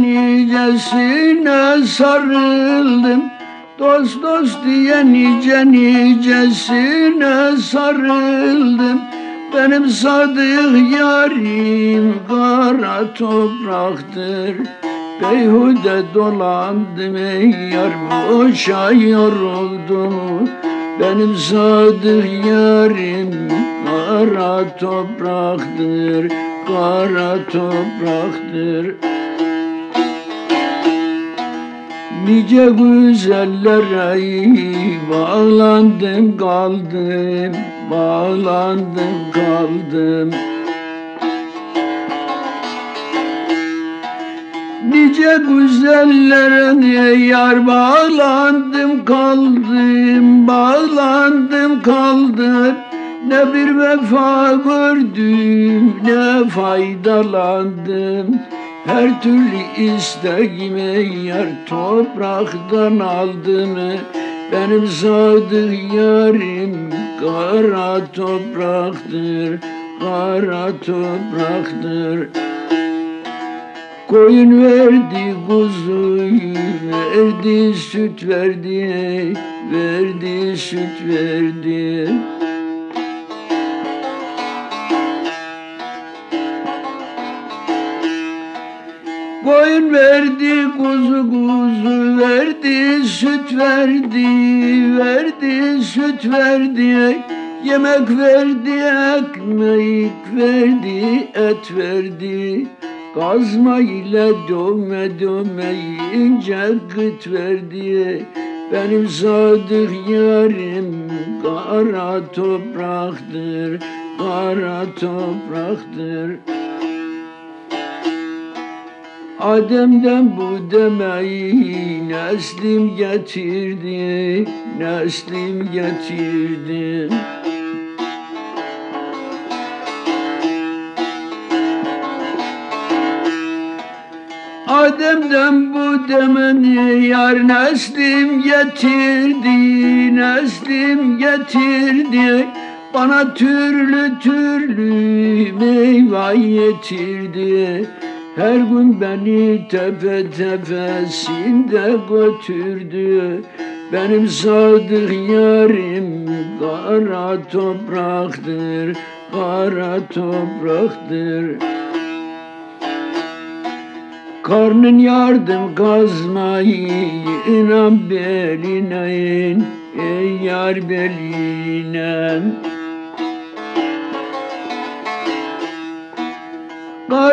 Nicesine sarıldım. Dost dost diye nice nicesine sarıldım. Benim sadık yarim kara topraktır. Beyhude dolandım ey yar boşa yoruldum. Benim sadık yarim kara topraktır Kara topraktır. Nice güzellere bağlandım kaldım Bağlandım kaldım. Nice güzellere yar bağlandım kaldım Bağlandım kaldım Ne bir vefa gördüm ne faydalandım. Her türlü isteğimi yar topraktan aldım. Benim sadık yarim kara topraktır Kara topraktır. Koyun verdi kuzuyu verdi süt verdi Verdi süt verdi Koyun verdi, kuzu kuzu verdi, süt verdi, verdi, süt verdi. Yemek verdi, ekmek verdi, et verdi. Kazma ile dövme dövme ince gıt verdi. Benim sadık yarim kara topraktır, kara topraktır. Adem'den bu demeyi neslim getirdi, neslim getirdi. Adem'den bu demeni yar neslim getirdi, neslim getirdi. Bana türlü türlü meyve getirdi. Her gün beni tepe tepesinde götürdü. Benim sadık yarim kara topraktır Kara topraktır. Karnın yardım kazmayı inan beline in Ey yar beline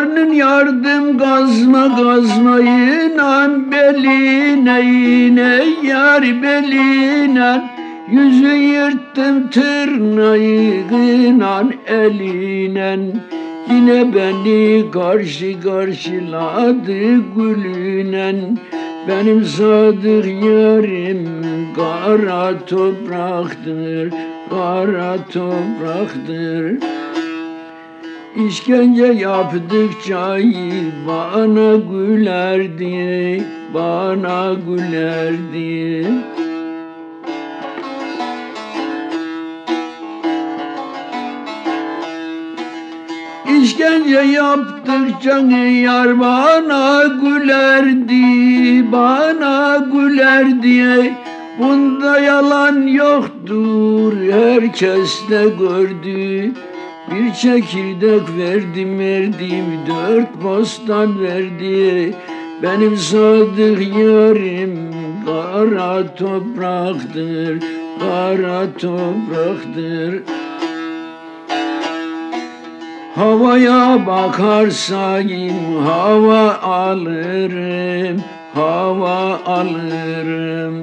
Karnın yardım gazma gazmayın an beline yine yar beline. Yüzü yırttım tırnağıyla eline. Yine beni karşı karşıladı gülünen Benim sadık yarim kara topraktır Kara topraktır İşkence yaptıkça bana gülerdi, bana gülerdi. İşkence yaptıkça yar bana gülerdi, bana gülerdi. Bunda yalan yoktur, herkes de gördü. Bir çekirdek verdim verdim dört bostan verdi. Benim sadık yarim kara topraktır Kara topraktır. Havaya bakarsayım hava alırım Hava alırım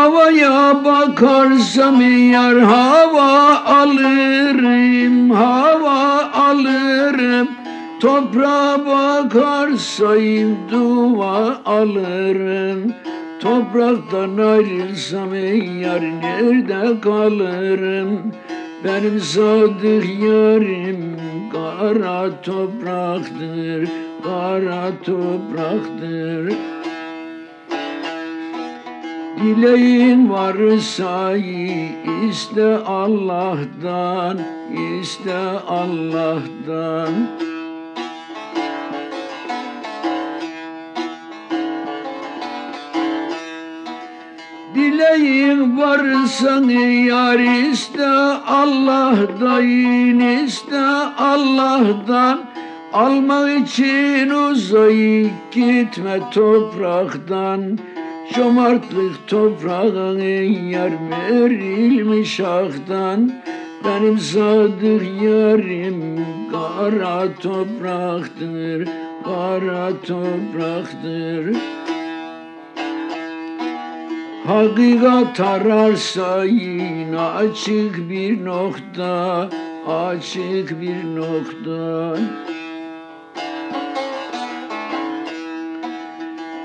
Havaya bakarsam yar hava alırım, hava alırım. Toprağa bakarsayım dua alırım. Topraktan ayrılsam yar nerede kalırım? Benim sadık yarim kara topraktır, kara topraktır. Dileğin varsa iste Allah'tan, iste Allah'tan. Dileğin varsa yar iste Allah'tan, iste Allah'tan. Almak için uzayıp gitme topraktan. Cömertlik toprağın yar verilmiş aktan Benim sadık yarim kara topraktır Kara topraktır. Hakikat ararsa yine açık bir nokta Açık bir nokta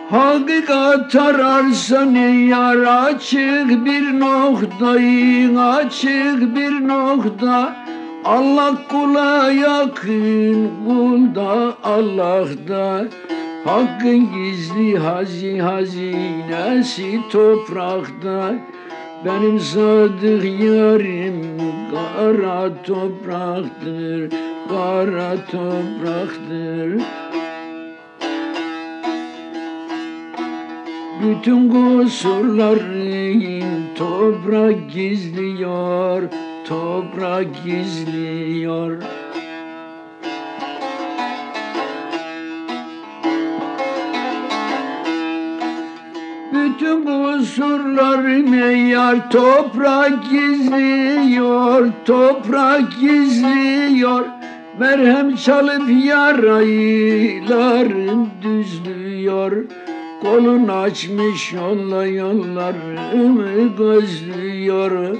Hakikat ararsan yar açık bir noktayı açık bir nokta. Allah kula yakın kulda Allah'ta Hakkın gizli hazi hazinesi toprakta. Benim sadık yarim kara topraktır Kara topraktır Bütün kusurların toprak gizliyor, toprak gizliyor. Bütün kusurlarımı yar toprak gizliyor, toprak gizliyor. Merhem çalıp yaraylarım düzlüyor. Kolun açmış yolla yollarımı gözlüyor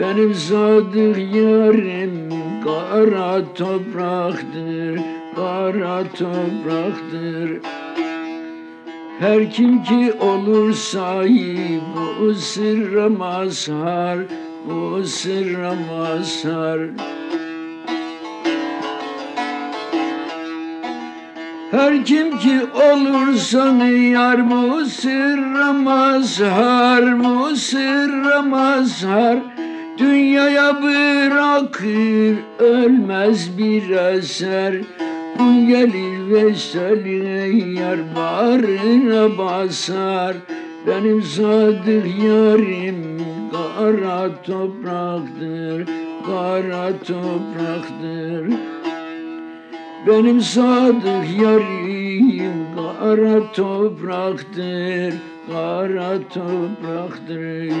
Benim sadık yarim kara topraktır Kara topraktır her kim ki olursa bu sırra mazhar, bu sırra mazhar. Her kim ki olursan yar bu sırra mazhar, bu sırra mazhar. Dünyaya bırakır ölmez bir eser. Bu gelir vesaline yar bağrına basar. Benim sadık yarim kara topraktır, kara topraktır benim sadık yarim kara topraktır, kara topraktır.